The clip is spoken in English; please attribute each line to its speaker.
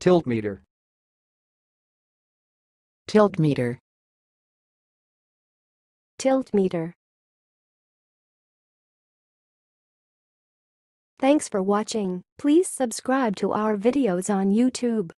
Speaker 1: Tilt
Speaker 2: meter.
Speaker 3: Tilt meter. Tilt meter. Thanks for watching. Please subscribe to our videos on YouTube.